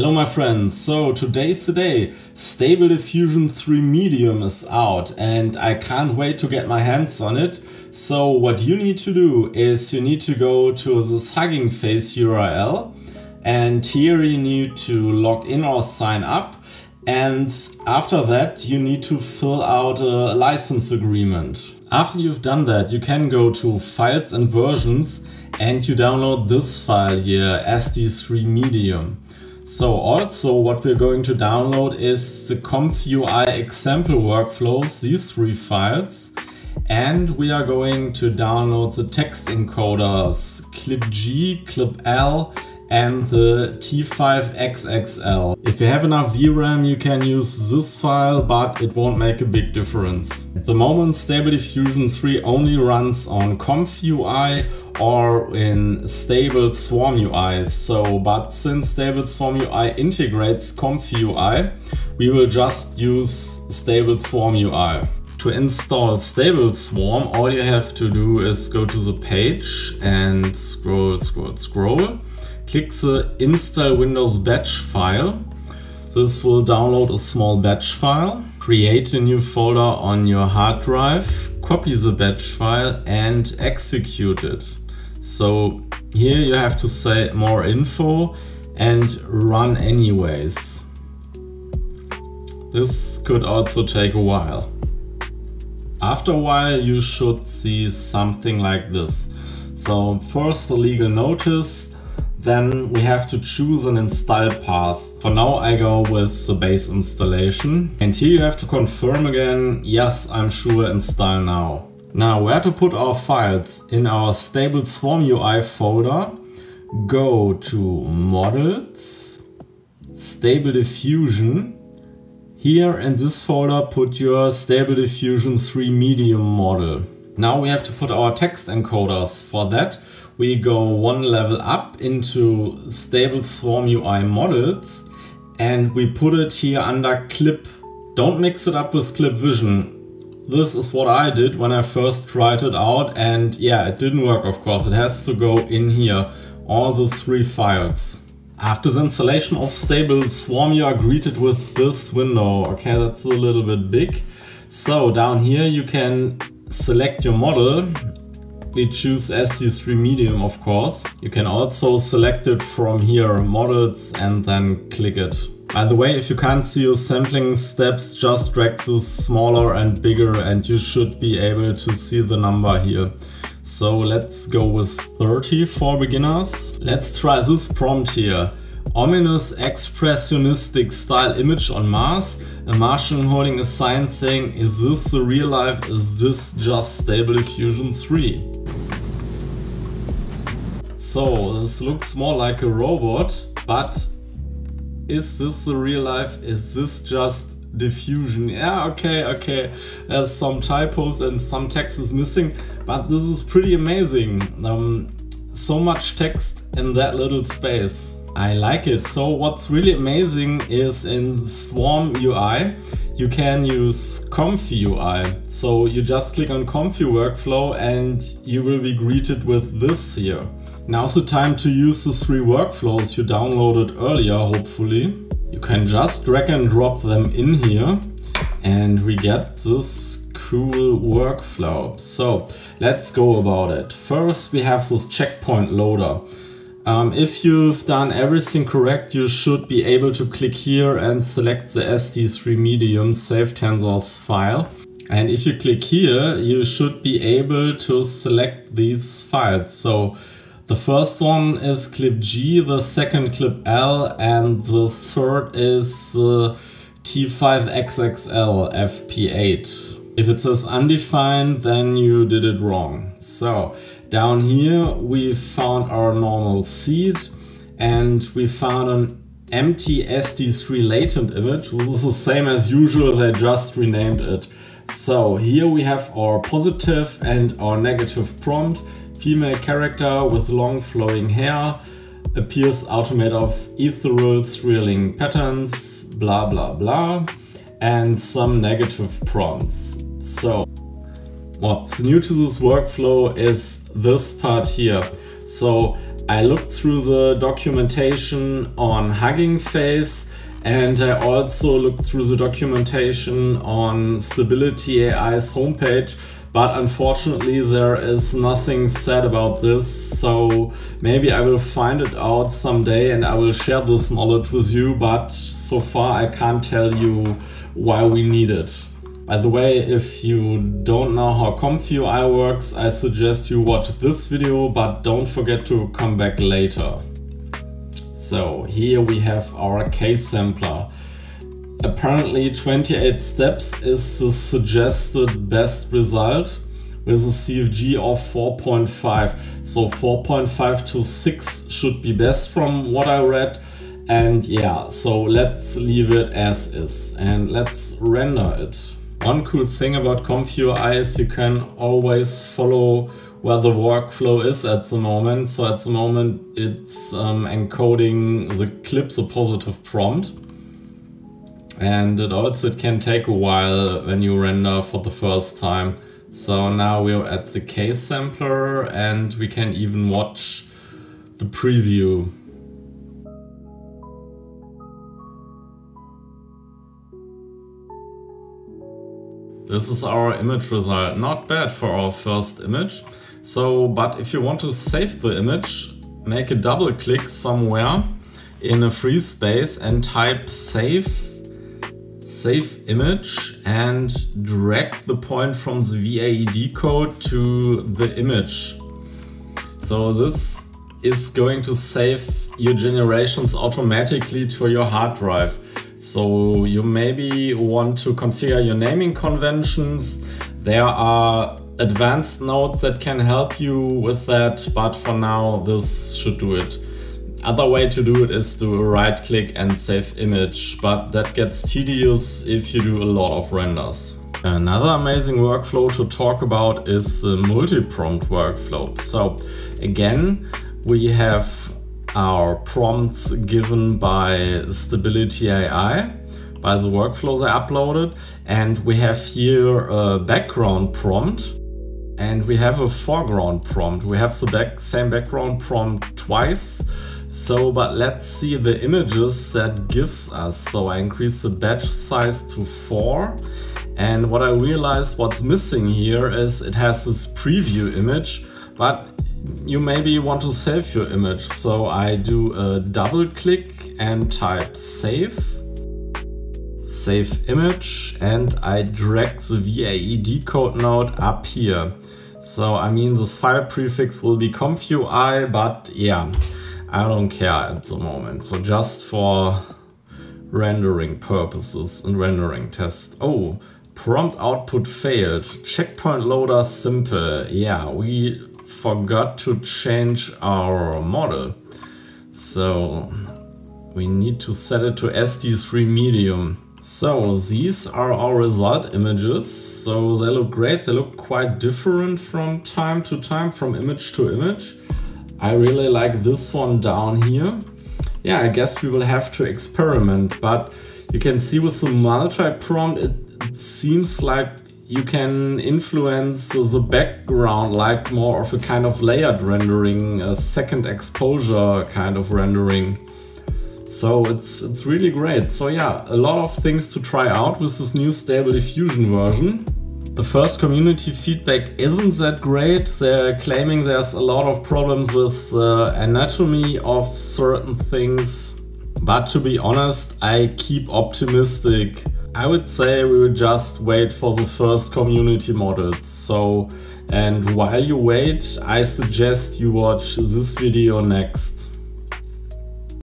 Hello my friends, so today's the day. Stable Diffusion 3 Medium is out and I can't wait to get my hands on it. So what you need to do is you need to go to this Hugging Face URL and here you need to log in or sign up and after that you need to fill out a license agreement. After you've done that you can go to Files and Versions and you download this file here, SD3 Medium. So also what we're going to download is the ComfyUI example workflows, these three files. And we are going to download the text encoders, clipg, clipl, and the T5XXL. If you have enough VRAM, you can use this file, but it won't make a big difference. At the moment, Stable Diffusion 3 only runs on ComfyUI or in Stable Swarm UI. So, but since Stable Swarm UI integrates ComfyUI, we will just use Stable Swarm UI. To install Stable Swarm, all you have to do is go to the page and scroll, scroll, scroll click the install Windows batch file. This will download a small batch file, create a new folder on your hard drive, copy the batch file and execute it. So here you have to say more info and run anyways. This could also take a while. After a while you should see something like this. So first a legal notice, then we have to choose an install path. For now I go with the base installation. And here you have to confirm again, yes, I'm sure install now. Now where to put our files? In our stable swarm UI folder, go to models, stable diffusion. Here in this folder put your stable diffusion 3 medium model. Now we have to put our text encoders. For that, we go one level up into stable swarm UI models and we put it here under clip. Don't mix it up with clip vision. This is what I did when I first tried it out and yeah, it didn't work of course. It has to go in here, all the three files. After the installation of stable swarm you are greeted with this window. Okay, that's a little bit big. So down here you can select your model. We choose SD3 Medium, of course. You can also select it from here, models, and then click it. By the way, if you can't see your sampling steps, just drag this smaller and bigger and you should be able to see the number here. So let's go with 30 for beginners. Let's try this prompt here. Ominous expressionistic style image on Mars. A Martian holding a sign saying, is this the real life? Is this just Stable Diffusion 3? So, this looks more like a robot, but is this the real life? Is this just diffusion? Yeah, okay, okay. There's some typos and some text is missing, but this is pretty amazing. Um, so much text in that little space. I like it. So what's really amazing is in Swarm UI, you can use Comfy UI. So you just click on Comfy workflow and you will be greeted with this here. Now's the time to use the three workflows you downloaded earlier, hopefully. You can just drag and drop them in here and we get this cool workflow. So let's go about it. First, we have this checkpoint loader. Um, if you've done everything correct, you should be able to click here and select the SD3 medium safetensors file. And if you click here, you should be able to select these files. So the first one is clip G, the second clip L, and the third is uh, T5XXL FP8. If it says undefined, then you did it wrong. So down here we found our normal seed and we found an empty SD3 latent image. This is the same as usual, they just renamed it. So here we have our positive and our negative prompt. Female character with long flowing hair appears out of ethereal thrilling patterns, blah blah blah, and some negative prompts. So what's new to this workflow is this part here. So I looked through the documentation on Hugging Face and I also looked through the documentation on Stability AI's homepage, but unfortunately there is nothing said about this, so maybe I will find it out someday and I will share this knowledge with you, but so far I can't tell you why we need it. By the way, if you don't know how ComfyUI works, I suggest you watch this video, but don't forget to come back later. So here we have our KSampler. Apparently 28 steps is the suggested best result with a CFG of 4.5. So 4.5 to 6 should be best from what I read. And yeah, so let's leave it as is and let's render it. One cool thing about ComfyUI is you can always follow where the workflow is at the moment. So at the moment it's um, encoding the clips a positive prompt. And it also it can take a while when you render for the first time. So now we're at the KSampler and we can even watch the preview. This is our image result. Not bad for our first image. So, but if you want to save the image, make a double click somewhere in a free space and type save, save image and drag the point from the VAE Decode to the image. So this is going to save your generations automatically to your hard drive. So you maybe want to configure your naming conventions. There are advanced nodes that can help you with that, but for now this should do it. Other way to do it is to right click and save image, but that gets tedious if you do a lot of renders. Another amazing workflow to talk about is the multi-prompt workflow. So again, we have our prompts given by Stability AI by the workflows I uploaded and we have here a background prompt and we have a foreground prompt. We have the back, same background prompt twice. So, but let's see the images that gives us. So I increase the batch size to four. And what I realized what's missing here is it has this preview image, but you maybe want to save your image. So I do a double click and type save save image and I drag the VAE Decode node up here. So I mean this file prefix will be ComfyUI, but yeah, I don't care at the moment. So just for rendering purposes and rendering test. Oh, prompt output failed. Checkpoint loader simple. Yeah, we forgot to change our model. So we need to set it to SD3 medium. So these are our result images. So they look great. They look quite different from time to time, from image to image. I really like this one down here. Yeah, I guess we will have to experiment, but you can see with the multi-prompt, it, it seems like you can influence the background like more of a kind of layered rendering, a second exposure kind of rendering. So it's it's really great. So yeah, a lot of things to try out with this new Stable Diffusion version. The first community feedback isn't that great. They're claiming there's a lot of problems with the anatomy of certain things. But to be honest, I keep optimistic. I would say we will just wait for the first community models. So, and while you wait, I suggest you watch this video next.